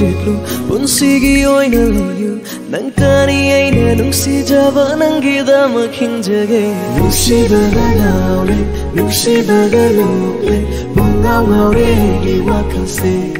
chitlu Pun sigi oi na loyu Nang tani ai na nung si java nang gida ma king jage Nung si baga ngau re Nung si baga lo le Pung ngau ngau re gi wakang se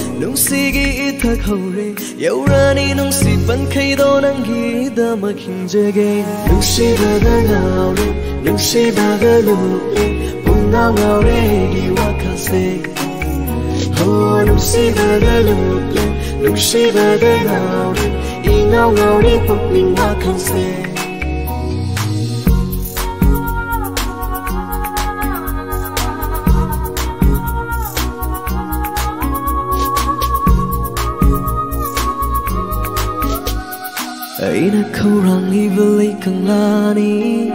Lucy, the little, Lucy, the little, Lucy, the little, Lucy, the little, Lucy, the little, Lucy, the little, Lucy, the little, Lucy, the little, Lucy, the little, Lucy, the little, Lucy, 에이나코랑 이블리 강라니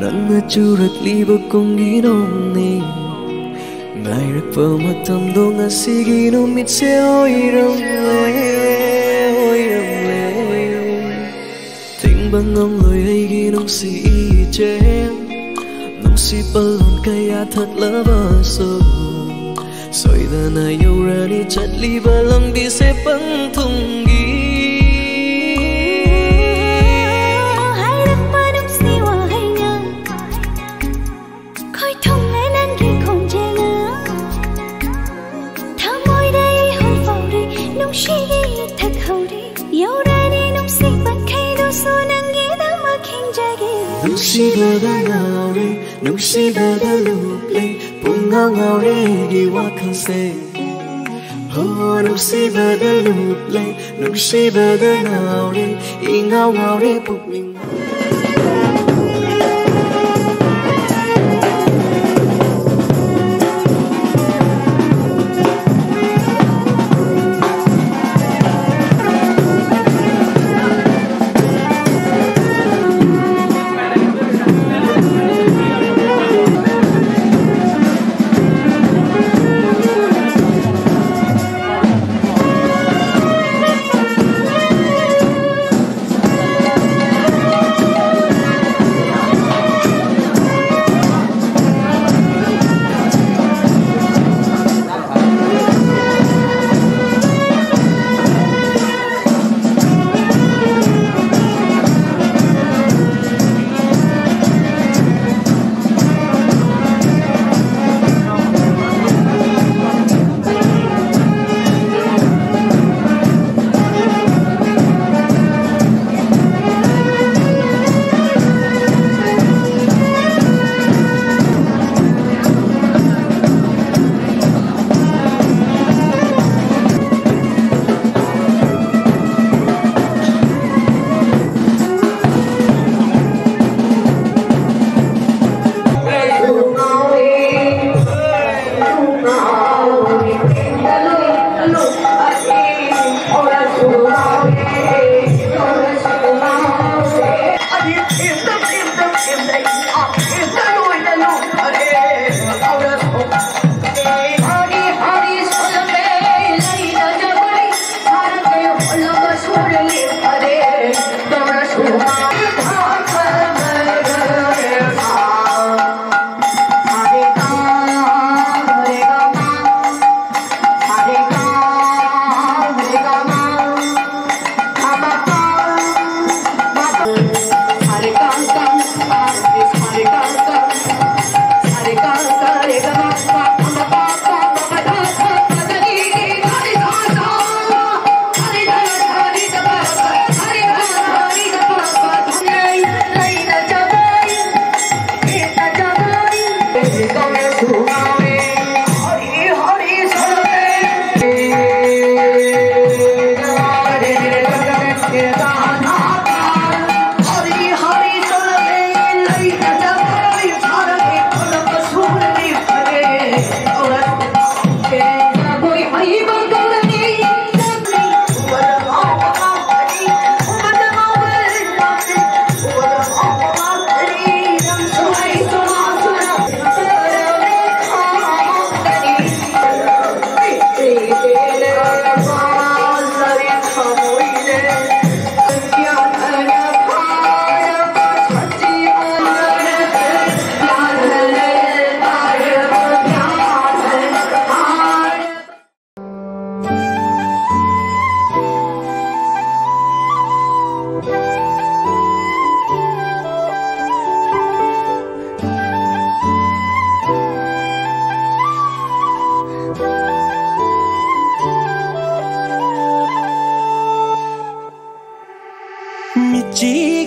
난나 주락 리버 공기 넘니 나이를 뻔했던 동안 시기노 밑에 오이름래 오이름래 팅방 엄로이 에이기농 시이젠 농 시빨론 까야 thật lỡ bờ sơ Rồi giờ này yêu ra đi chất ly và lòng đi sẽ bắn thùng ghi ရှိလာတာငါရေနှုတ်ရှိလာတာလို့ပြေဘုံငေါငေါရေဒီဝါခံစေ Oh, no see the loop, no see the now, in our way, put me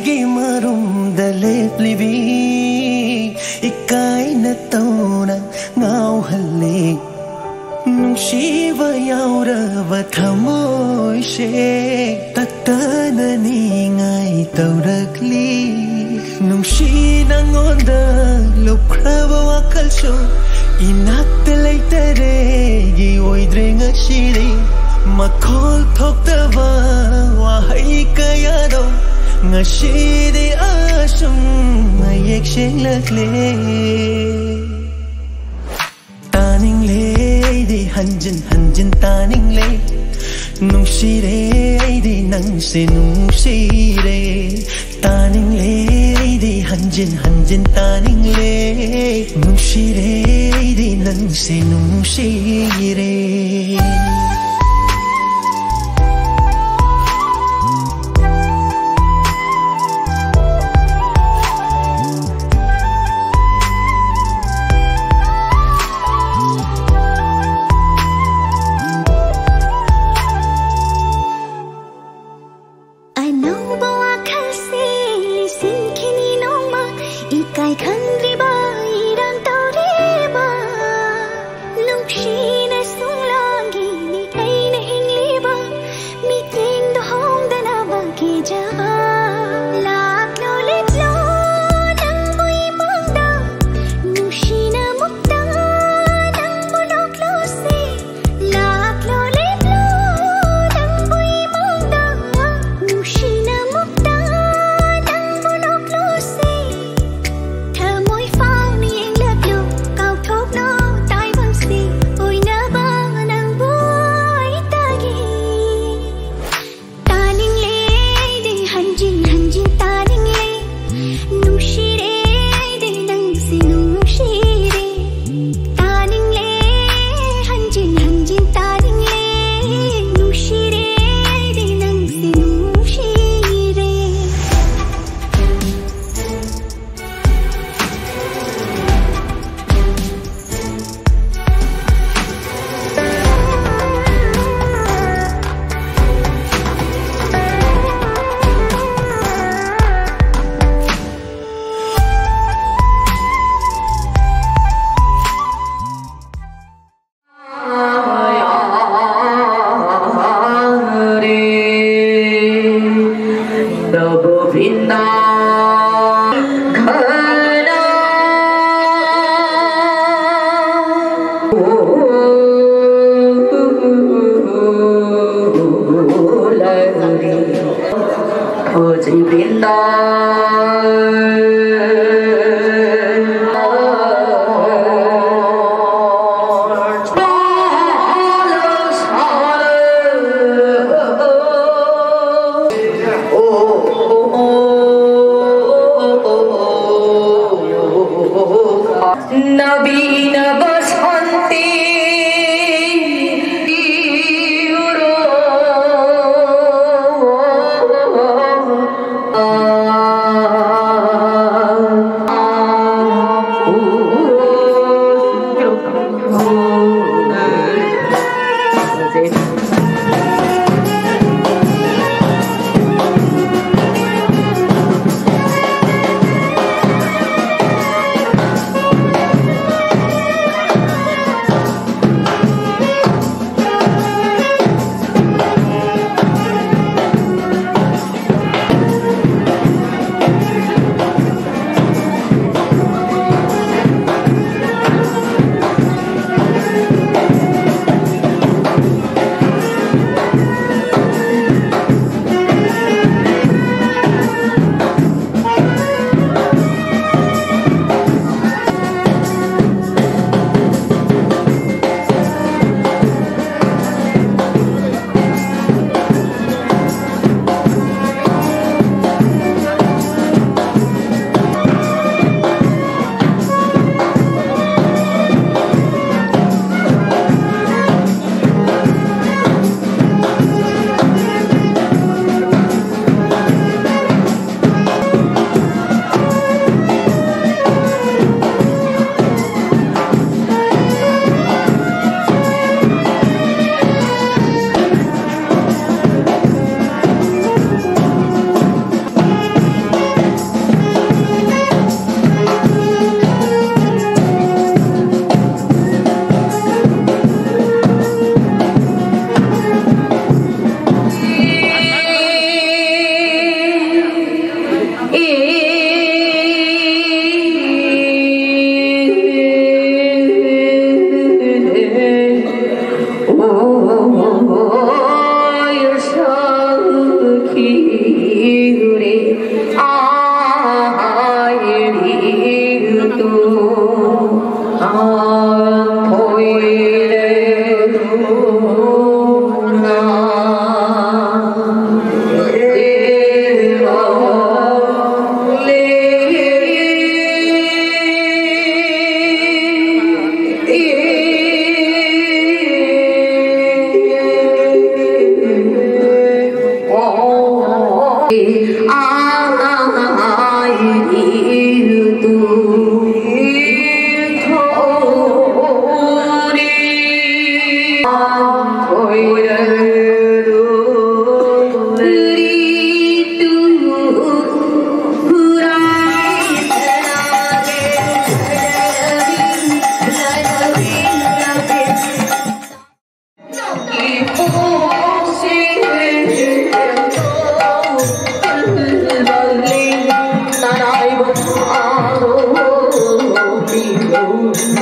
ಹೇಗೆ ಮರುಂದಲೆ ಪ್ಲಿವಿ ಇಕ್ಕಾಯ್ನ ತೌನ ನಾವು ಹಲ್ಲೆ ಶಿವಯೌರವ ಥಮೋಷೆ ತತ್ತನ ನೀಂಗೈ ತೌರಕ್ಲಿ ನುಂಶಿ ನಂಗೊಂದ ಲುಕ್ರವ ವಕಲ್ಶೋ ಇನಾಕ್ತ ಲೈತರೆ ಗಿ ಒಯ್ದ್ರೆ ngashiri makhol thok ta va wa hai ka ya dong نشيد آشم ما يكشلك ليه താനിങ്ങളേ എഴുതി ഹഞ്ചൻ ഹഞ്ചൻ താനിങ്ങളേ നുഷിരേ എഴുതി നങ്ഷെ നുഷീരേ താനിങ്ങളേ എഴുതി ഹഞ്ചൻ ഹഞ്ചൻ താനിങ്ങളേ നുഷിരേ എഴുതി നങ്ഷെ നുഷീരേ Nabi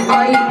I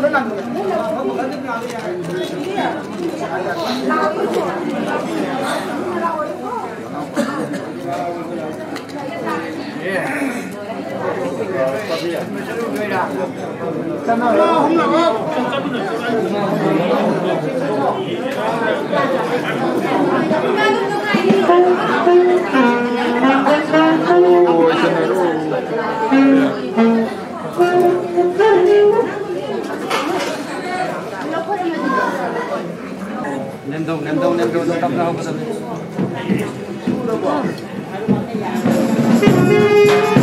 Nem dou, nem dou, nem dou, não estamos na roupa Ano lang yun? Ano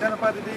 जनपातिले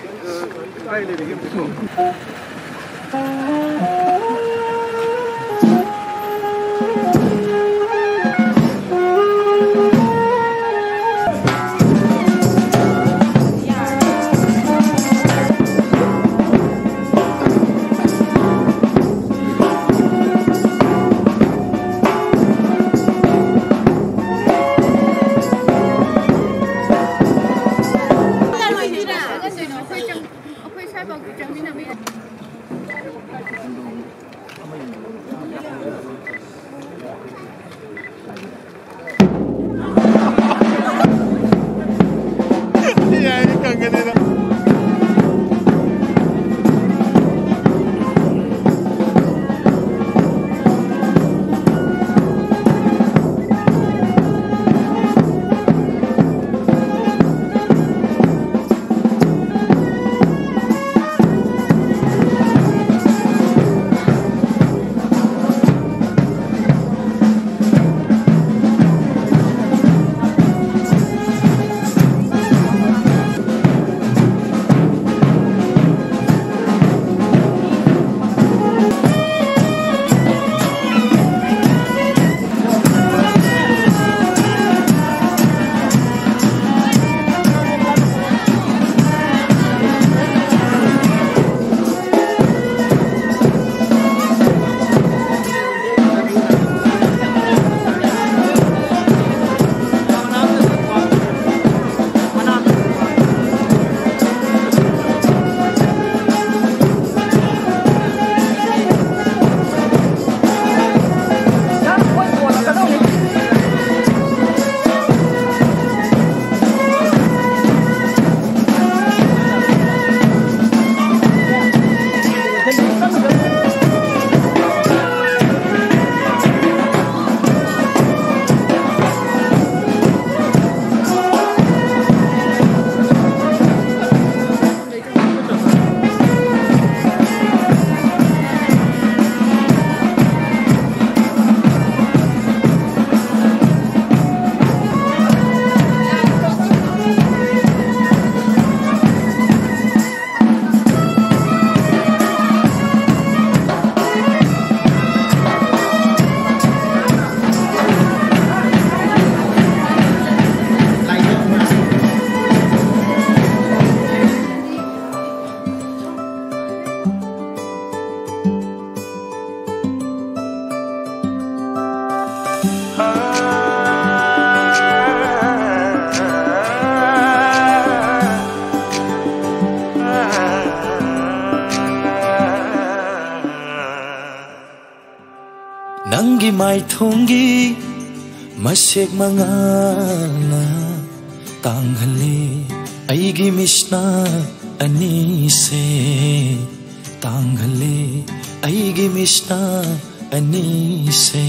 ꯃꯥꯏꯊꯣꯡꯒꯤ ꯃꯁꯦꯛ ꯃꯉꯥꯜꯅ ꯇꯥꯡꯍꯜꯂꯤ ꯑꯩꯒꯤ ꯃꯤꯁꯅ ꯑꯅꯤꯁꯦ ꯇꯥꯡꯍꯜꯂꯤ ꯑꯩꯒꯤ ꯃꯤꯁꯅ ꯑꯅꯤꯁꯦ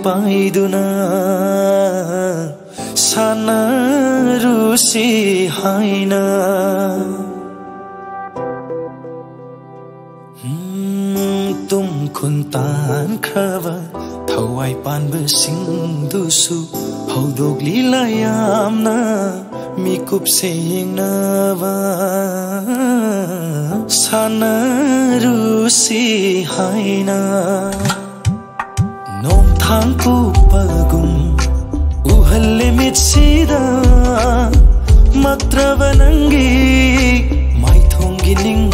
ꯈꯨꯖꯦꯡ ꯄꯥꯏꯗꯨꯅ ꯁꯥꯟꯅꯔꯨꯁꯤ ꯍꯥꯏꯅ ꯇꯨꯝ ꯈꯨꯟ ꯇꯥꯟꯈ꯭ꯔꯕ ꯊꯋꯥꯏ ꯄꯥꯟꯕꯁꯤꯡꯗꯨꯁꯨ ꯍꯧꯗꯣꯛꯂꯤ ꯂꯌꯥꯝꯅ ꯃꯤꯀꯨꯞꯁꯦ ꯌꯦꯡꯅꯕ ꯁꯥꯟꯅꯔꯨꯁꯤ ꯍꯥꯏꯅ പൂപ്പകും ഉഹല്ലിമിച്ചിത മാത്രവനങ്കി മൈ തോങ്കി നിങ്